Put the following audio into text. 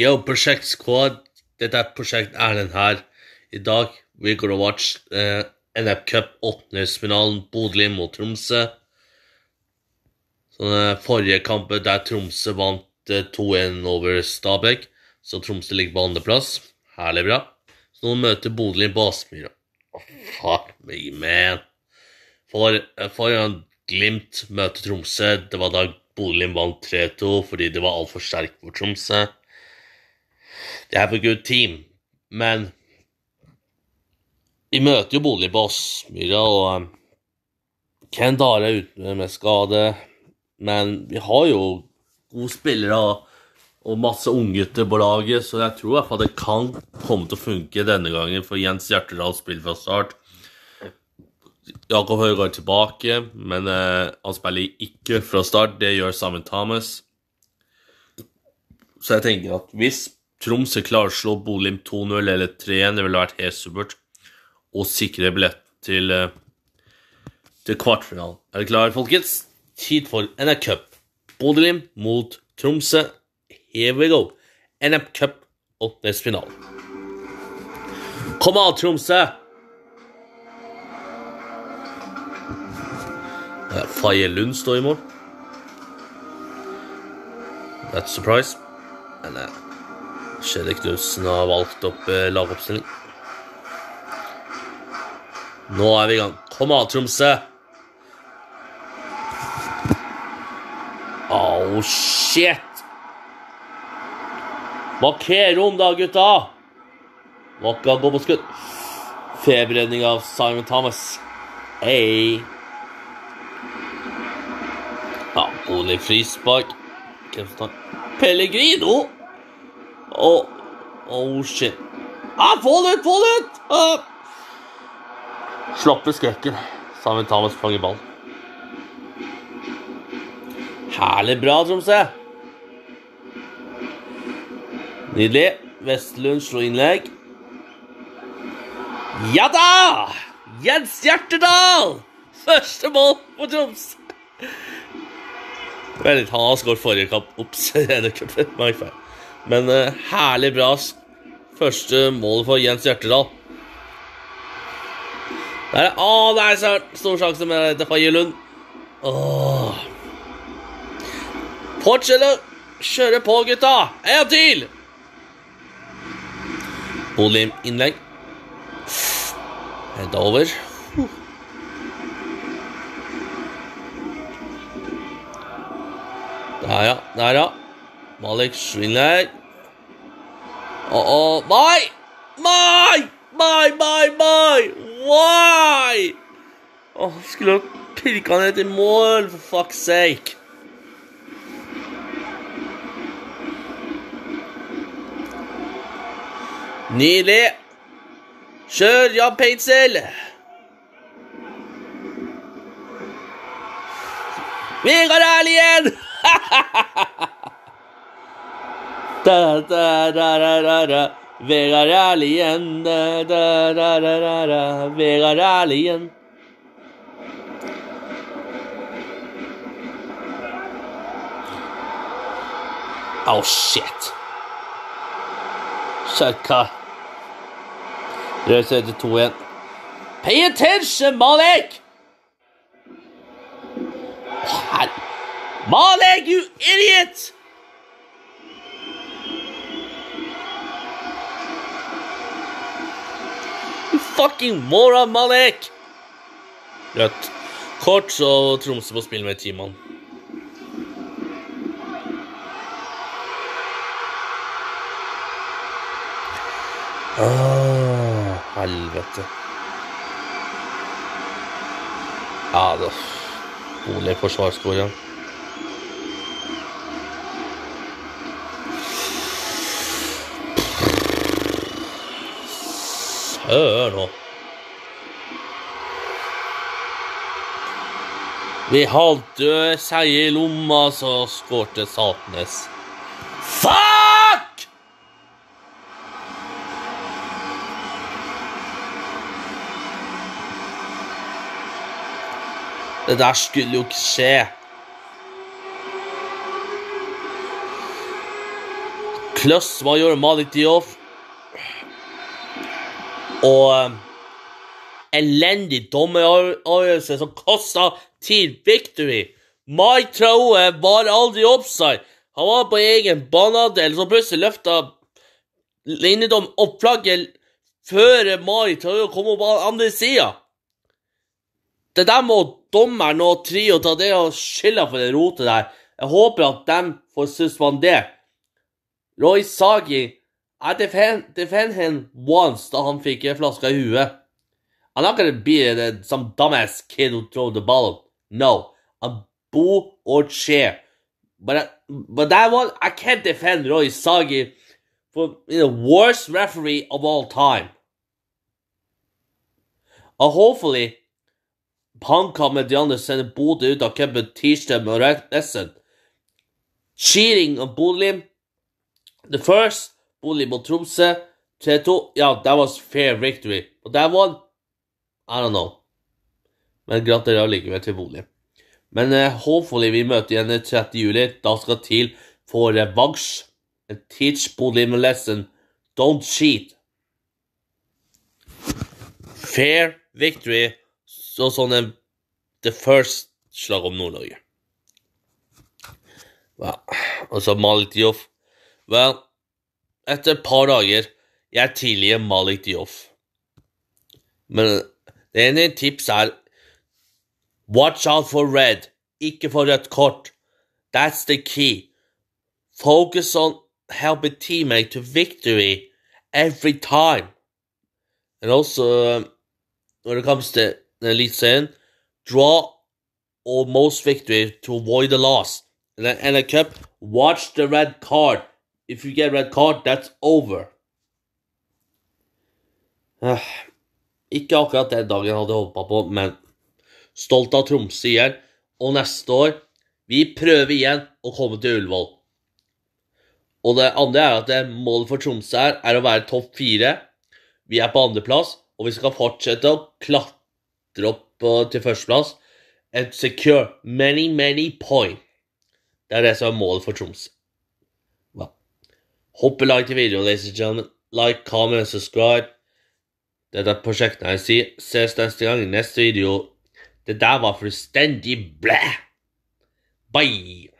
Yo, Project Squad. Dette er Prosjekt Erlend her. I dag we're gonna watch uh, NF Cup åttendedelsfinalen Bodø mot Tromsø. Så den forrige kampen der Tromsø vant eh, 2-1 over Stabæk, så Tromsø ligger på andreplass. Herlig bra. Så nå møter Bodø på Aspmyra. Oh, fuck me, man. For, eh, foran Glimt møter Tromsø. Det var da Bodø vant 3-2 fordi det var altfor sterkt for Tromsø. They have a good team, men vi møter jo Boligboss, på og um, Ken Dare er ute med skade. Men vi har jo gode spillere og masse unggutter på laget, så jeg tror i hvert fall det kan komme til å funke denne gangen, for Jens Hjertedal spiller fra start. Jakob Høygaard er tilbake, men eh, han spiller ikke fra start. Det gjør Simon Thomas. Så jeg tenker at hvis Tromsø klarer å slå Bolim 2-0 eller 3-1, det ville vært helt supert, og sikre billett til, eh, til kvartfinalen. Er dere klare, folkens? Tid for NM Cup. Bodø mot Tromsø. Here we go. NM Cup åttendedelsfinale. Kom an, Tromsø! Faye Lund står i mål. That's a surprise. And, eh, Kjell Knutsen har valgt opp eh, lagoppstilling. Nå er vi i gang. Kom an, Tromsø! Oh, shit! Marker om, da, gutta! Vakka gå på skudd. Feberredning av Simon Thomas. Hei! Ja, Ole tar Pellegrino! Oh, oh shit. Ah, få det ut, få det ut! Ah. Slappe skrekken. Simon sprang i ball. Herlig bra, Tromsø. Nydelig. Vestlund slår innlegg. Ja da! Jens Hjertedal! Første mål for Troms. Litt, han har skåret forrige kamp. Ops. Men uh, herlig bra. Første mål for Jens Hjertedal. Der er, å, det er stor sjanse med dette Faye Lund. Åh. Fortsett å kjøre på, gutta! En til! Bolim innlegg. Henta over. Der, ja. Der, ja. Malik. Å, å Mai! Mai! Mai, mai, mai! Why? Åh, skulle ha pirka ned til mål, for fuck's sake. Nydelig. Kjør, Jan Peitzel. Vegard Erlien! Oh, shit. Sjekka. Rød til 2 igjen. Pay attention, Malik! Malik, you idiot! Fucking moron, Malik! Rødt. Kort, så Tromsø på spille med ti mann. Åh, helvete. Ja, da Bolig forsvarsskårer. Hør nå. Vi hadde seier i lomma, så skårte Satnes. Fuck! Det der skulle jo ikke skje. Kløss, hva gjør Malik Dioff? Og um, elendig dommeravgjørelse som kosta TIL victory. Mai Traue var aldri offside. Han var på egen banehalvdel, så plutselig løfta linjedom opp flagget før Mai Traue kom opp på andre sida. Det der må dommeren og trio ta det og skylda for det rotet der. Jeg håper at de får suspendert. Roy Sagi I defend, defend him once da han fikk flaska i huet. I'm not gonna be a, some dumbass kid who throw the ball. No, a boo or chair. But but that one I can't defend Roy Sagi for you know worst referee of all time. And hopefully han kommer til å sende Bodø ut av cupen tirsdag med resten. Cheating of Bodø. The first Bodø mot Tromsø 3-2. Ja, that was fair victory. Og that one I don't know. Men gratulerer likevel til Bodø. Men uh, hopefully vi møter igjen 30. juli. Da skal TIL få revansj. Teach Bodø a lesson. Don't cheat. Fair victory. Så sånn en The first slag om Nord-Norge. Well, og så Malitjov. Dioff. Etter et par dager Jeg tilgir Malik Dioff. Men det ene tipset er Watch out for red. Ikke for rødt kort. That's the key. Focus on help a teammate to victory every time. And also, um, when it comes to the Eliteserien, draw or most victory to avoid the loss. And, then, and I kept watch the red card. If you get red card, that's over. Eh, ikke akkurat den dagen jeg hadde håpa på, men stolt av Tromsø igjen. Og neste år vi prøver igjen å komme til Ullevål. Og det andre er at målet for Tromsø er, er å være topp fire. Vi er på andreplass, og vi skal fortsette å klatre opp til førsteplass. And secure many, many points. Det er det som er målet for Tromsø. Hopp like til videoen, ladies and gentlemen. Like, comment, subscribe. Dette prosjektet jeg sier. Ses neste gang i neste video. Det der var fullstendig blæ. Bye!